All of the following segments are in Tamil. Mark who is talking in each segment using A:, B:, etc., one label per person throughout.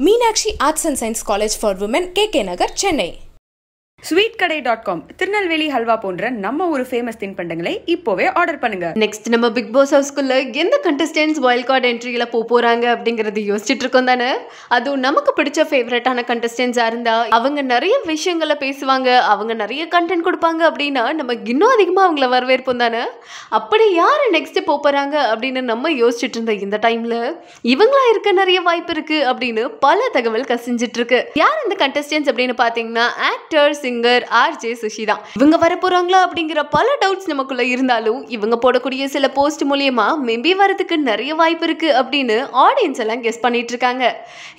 A: Meenakshi arts and science college for women K K Nagar Chennai
B: sweet கடை டாட் காம் திருநெல்வேலி ஹல்வா போன்ற நம்ம ஒரு ஃபேமஸ் தின்பண்டங்களை இப்போவே ஆர்டர் பண்ணுங்க.
C: நெக்ஸ்ட் நம்ம பிக் பாஸ் ஹவுஸ்க்குள்ள எந்த கண்டஸ்டன்ஸ் வைல்ட் கார்டு என்ட்ரியில போக போறாங்க அப்படிங்கறது யோசிச்சுட்டு இருக்கோம் தானே? அதுவும் நமக்கு பிடிச்ச ஃபேவரட்டான கண்டஸ்டன்ஸா இருந்தா அவங்க நிறைய விஷயங்களை பேசுவாங்க அவங்க நிறைய கண்டென்ட் கொடுப்பாங்க அப்படின்னா நம்ம இன்னும் அதிகமாக அவங்கள வரவேற்போம் தானே? அப்படி யார் நெக்ஸ்ட் போக போறாங்க அப்படின்னு நம்ம யோசிச்சுட்டு இருந்த இந்த டைம்ல இவங்களா இருக்க நிறைய வாய்ப்பு இருக்கு அப்படின்னு பல தகவல் கசிஞ்சிட்டு இருக்கு. யார் இந்த கண்டஸ்டன்ஸ் அப்படின்னு பார்த்தீங்கன்னா ஆக்டர்ஸ் சிங்கர் ஆர்ஜே சுஷி தான் இவங்க வர போறாங்களா அப்படிங்கிற பல டவுட்ஸ் நமக்குள்ள இருந்தாலும் இவங்க போடக்கூடிய சில போஸ்ட் மூலியமா மேபி வரதுக்கு நிறைய வாய்ப்பு இருக்கு அப்படின்னு ஆடியன்ஸ் எல்லாம் கெஸ் பண்ணிட்டு இருக்காங்க.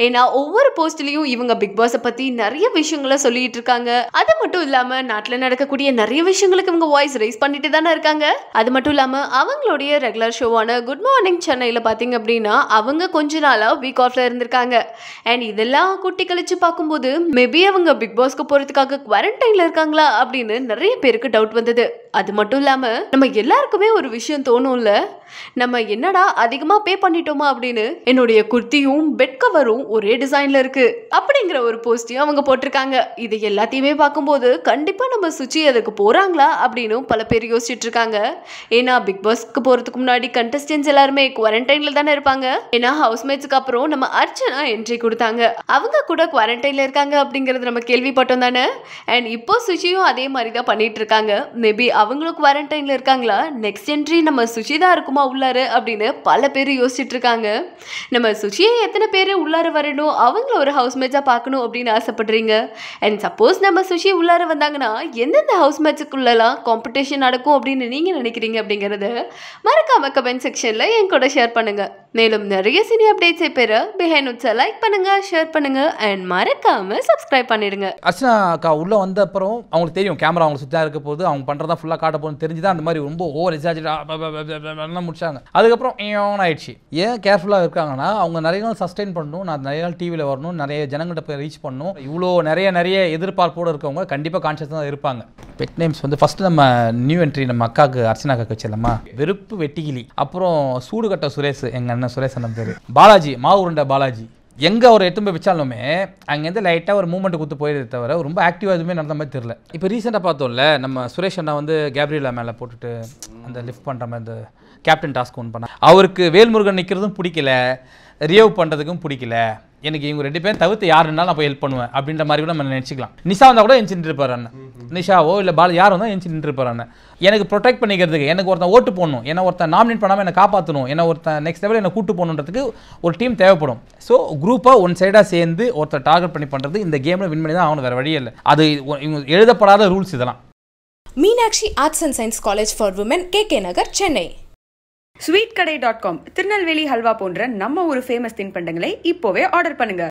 C: ஏன்னா ஒவ்வொரு போஸ்ட்லயும் இவங்க பிக் பாஸை பத்தி நிறைய விஷயங்களை சொல்லிட்டு இருக்காங்க. அது மட்டும் இல்லாம நாட்டுல நடக்கக்கூடிய நிறைய விஷயங்களுக்கு இவங்க வாய்ஸ் ரைஸ் பண்ணிட்டு தானே இருக்காங்க. அது மட்டும் இல்லாம அவங்களுடைய ரெகுலர் ஷோவான குட் மார்னிங் சென்னையில பாத்தீங்க அப்படின்னா அவங்க கொஞ்ச நாளா வீக் ஆஃப்ல இருந்திருக்காங்க. அண்ட் இதெல்லாம் குட்டி கழிச்சு பார்க்கும்போது மேபி அவங்க பிக் பாஸ்க்கு போறதுக்காக குவாரண்டைனில் இருக்காங்களா அப்படின்னு நிறைய பேருக்கு டவுட் வந்தது. அது மட்டும் இல்லாமல் நம்ம எல்லாருக்குமே ஒரு விஷயம் தோணும்ல? நம்ம என்னடா அதிகமாக பே பண்ணிட்டோமா அப்படின்னு? என்னுடைய குர்த்தியும் பெட் கவரும் ஒரே டிசைனில் இருக்குது அப்படிங்கிற ஒரு போஸ்டையும் அவங்க போட்டிருக்காங்க. இது எல்லாத்தையுமே பார்க்கும்போது கண்டிப்பாக நம்ம சுச்சி அதுக்கு போகிறாங்களா அப்படின்னு பல பேர் யோசிச்சுட்டு இருக்காங்க. ஏன்னா பிக் பாஸ்க்கு போகிறதுக்கு முன்னாடி கண்டஸ்டன்ஸ் எல்லாருமே குவாரண்டைனில் தானே இருப்பாங்க. ஏன்னா ஹவுஸ்மேட்ஸுக்கு அப்புறம் நம்ம அர்ச்சனா என்ட்ரி கொடுத்தாங்க. அவங்க கூட குவாரண்டைனில் இருக்காங்க அப்படிங்கிறது நம்ம கேள்விப்பட்டோம் தானே? அண்ட் இப்போ சுச்சியும் அதே மாதிரி தான் பண்ணிட்டு இருக்காங்க. மேபி அவங்களும் குவாரண்டைனில் இருக்காங்களா? நெக்ஸ்ட் என்ட்ரி நம்ம சுஷி தான் இருக்குமா உள்ளார? அப்படின்னு பல பேர் யோசிச்சுட்டு இருக்காங்க. நம்ம சுஷியை எத்தனை பேர் உள்ளார வரணும்? அவங்கள ஒரு ஹவுஸ்மேட்ஸாக பார்க்கணும் அப்படின்னு ஆசைப்படுறீங்க. அண்ட் சப்போஸ் நம்ம சுஷி உள்ளார வந்தாங்கன்னா எந்தெந்த ஹவுஸ்மேட்ஸுக்குள்ளலாம் காம்படிஷன் நடக்கும் அப்படின்னு நீங்கள் நினைக்கிறீங்க அப்படிங்கிறத மறக்காம கமெண்ட் செக்ஷனில் என் கூட ஷேர் பண்ணுங்கள் மேலும் நிறைய சினி அப்டேட்ஸை பெற பிஹைண்ட் நோட்ஸை லைக் பண்ணுங்க ஷேர் பண்ணுங்க அண்ட் மறக்காம சப்ஸ்கிரைப் பண்ணிடுங்க.
D: அர்ச்சனா அக்கா உள்ளே வந்த அப்புறம் அவங்களுக்கு தெரியும் கேமரா அவங்க சுத்தா இருக்க போது அவங்க பண்ணுறதா ஃபுல்லாக காட்ட போகணும் தெரிஞ்சு தான் அந்த மாதிரி ரொம்ப ஓவர் எக்ஸாஜெல்லாம் முடிச்சாங்க. அதுக்கப்புறம் ஏன் ஆயிடுச்சு? ஏன் கேர்ஃபுல்லாக இருக்காங்கன்னா அவங்க நிறைய நாள் சஸ்டெயின் பண்ணணும் நான் நிறைய நாள் டிவியில் வரணும் நிறைய ஜனங்கிட்ட போய் ரீச் பண்ணணும். இவ்வளோ நிறைய நிறைய எதிர்பார்ப்போடு இருக்கவங்க கண்டிப்பாக கான்ஷியஸ் தான் இருப்பாங்க. பெட் நேம்ஸ் வந்து ஃபஸ்ட்டு நம்ம நியூ என்ட்ரி நம்ம அக்காவுக்கு அர்ச்சனா அக்காக்கு வச்சிடலாமா? வெறுப்பு வெட்டிகிளி அப்புறம் சூடுகட்ட சுரேஷ் எங்கள் அண்ணன் சுரேஷ் அண்ணன் பேர். பாலாஜி மாவுருண்ட பாலாஜி. எங்கே அவர் எட்டு போய் வச்சாலுமே அங்கேருந்து லைட்டாக ஒரு மூமெண்ட் கொடுத்து போயிடுது தவிர ரொம்ப ஆக்டிவாக எதுவுமே நடந்த மாதிரி தெரில இப்போ ரீசெண்டாக பார்த்தோம்ல நம்ம சுரேஷ் அண்ணா வந்து கேப்ரியலா மேலே போட்டுட்டு அந்த லிஃப்ட் பண்ணுற மாதிரி அந்த கேப்டன் டாஸ்க் ஒன்று பண்ண அவருக்கு வேல்முருகன் நிற்கிறதும் பிடிக்கல ரியவ் பண்ணுறதுக்கும் பிடிக்கல. எனக்கு இவங்க ரெண்டு பேரும் தவிர்த்து யார் இருந்தாலும் நான் போய் ஹெல்ப் பண்ணுவேன் அப்படின்ற மாதிரி கூட நம்ம நினச்சிக்கலாம். நிஷா வந்தால் கூட எஞ்சி நின்றுப்பார் அண்ணன் நிஷாவோ இல்லை பால் யார் வந்தால் எஞ்சி நின்றுப்பார் அண்ணன் எனக்கு ப்ரொடெக்ட் பண்ணிக்கிறதுக்கு எனக்கு ஒருத்தன் ஓட்டு போடணும். என்ன ஒருத்தன் நாமினேட் பண்ணாமல் என்னை காப்பாற்றணும் என்ன ஒருத்தன் நெக்ஸ்ட் லெவல் என்னை கூட்டு போகணுன்றதுக்கு ஒரு டீம் தேவைப்படும். ஸோ குரூப்பாக ஒன் சைடாக சேர்ந்து ஒருத்தர் டார்கெட் பண்ணி பண்ணுறது இந்த கேமில் வின் பண்ணி தான் ஆகணும். வேறு வழியே இல்லை. அது இவங்க எழுதப்படாத ரூல்ஸ் இதெல்லாம்.
A: Meenakshi arts and science college for women K K Nagar Chennai
B: sweet கடை டாட் காம் திருநெல்வேலி ஹல்வா போன்ற நம்ம ஒரு ஃபேமஸ் தின்பண்டங்களை இப்போவே ஆர்டர் பண்ணுங்க.